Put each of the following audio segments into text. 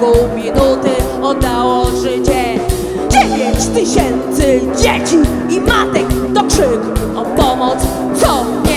pół minuty oddało życie. Dziewięć tysięcy dzieci i matek. To krzyk o pomoc, co nie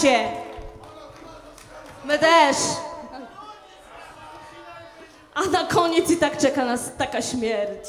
macie. My też. A na koniec i tak czeka nas taka śmierć.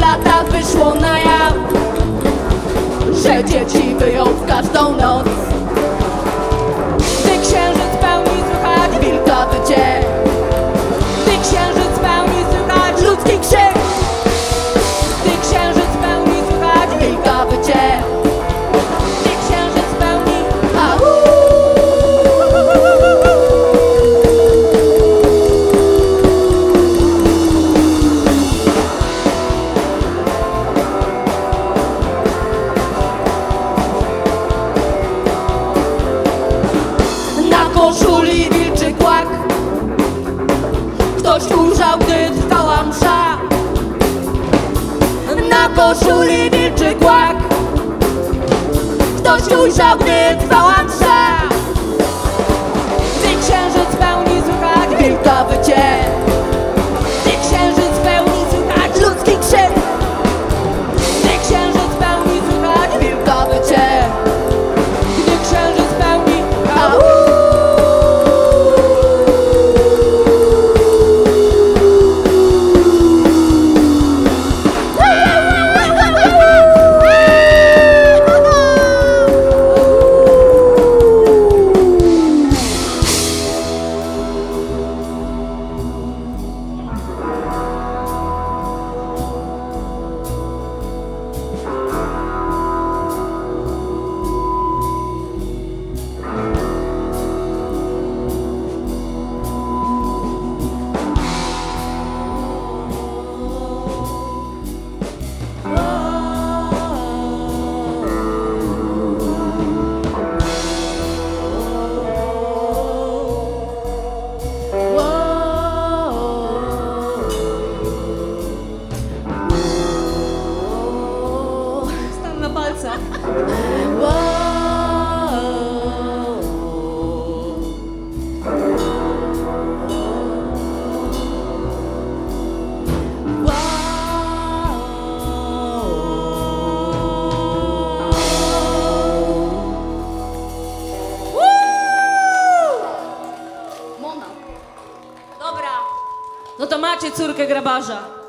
lata wyszło na jaw Że dzieci wyją w każdą noc. już ogry twój córkę grabarza.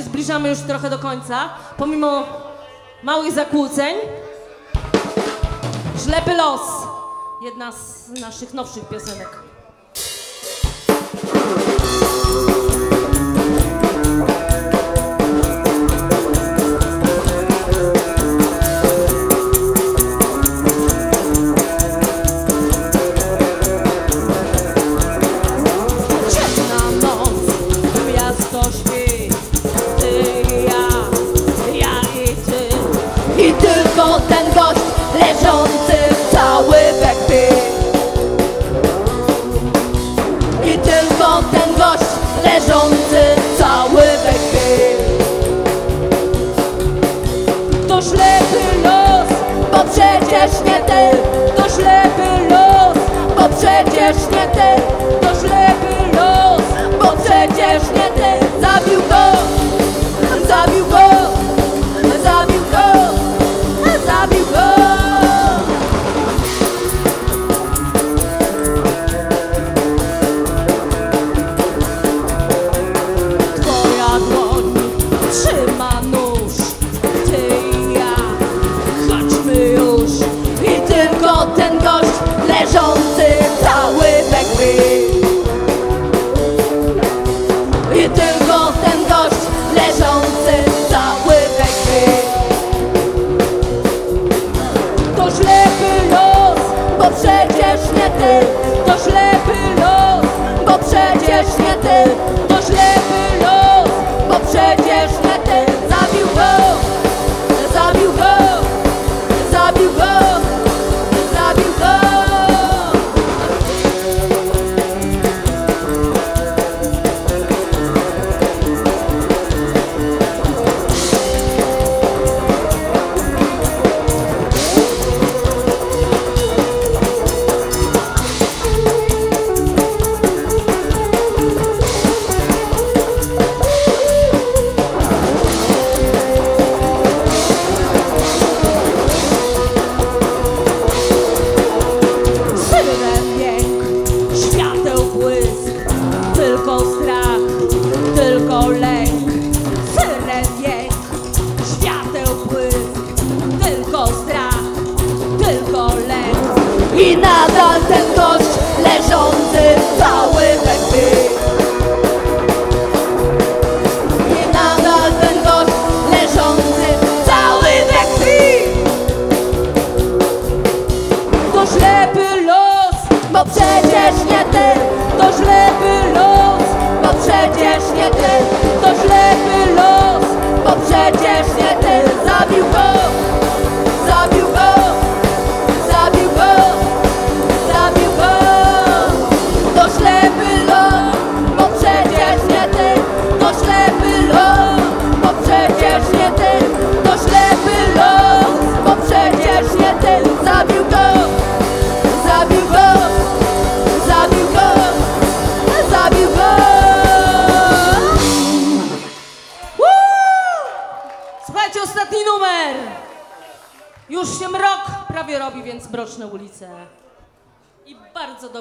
się zbliżamy już trochę do końca, pomimo małych zakłóceń. Ślepy los, jedna z naszych nowszych piosenek. to ślepy los, bo przecież nie ten, to ślepy los, bo przecież nie ten, to ślepy los, bo przecież nie ten, zabił go, zabił go.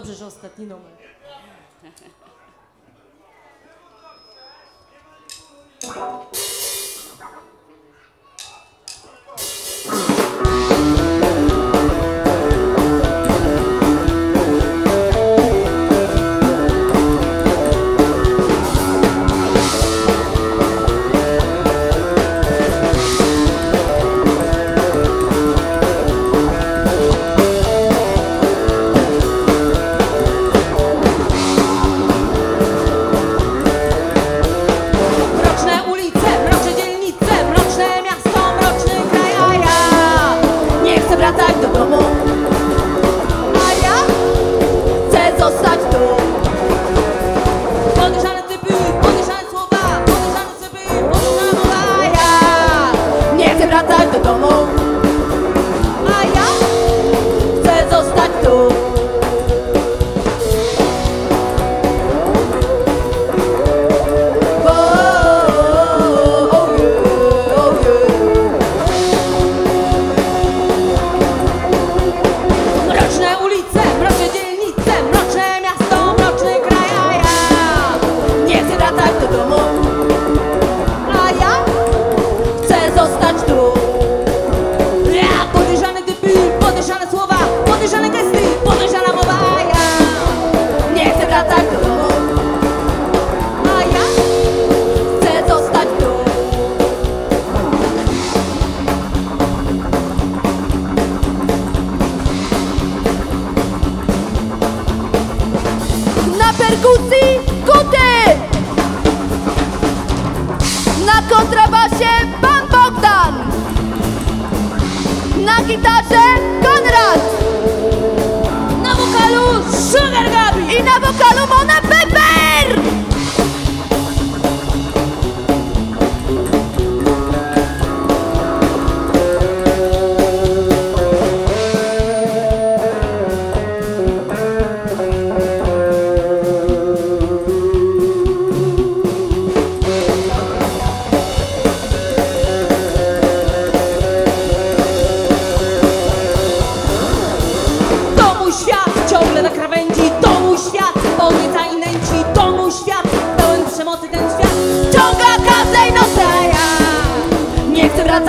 już ostatni numer. Thank you.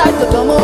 I don't know.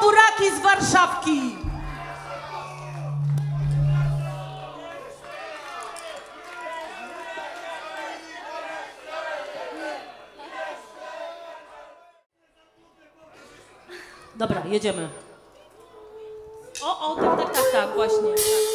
buraki z Warszawki. Dobra, jedziemy. O, o, tak, tak, tak, tak, właśnie.